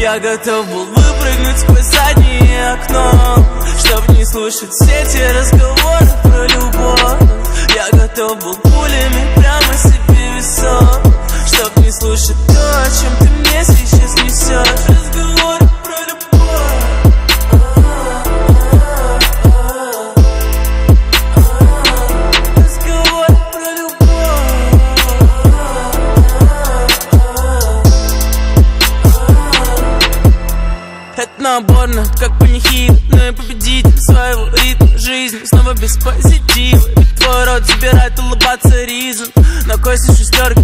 Я готов был выпрыгнуть сквозь заднее окно Чтоб не слушать все эти разговоры про любовь. Я готов был пулями прямо себе висок Наборно, как панихида Но я победитель своего ритма жизни Снова без позитива. Ведь твой рот забирает улыбаться ризм На кости шестерки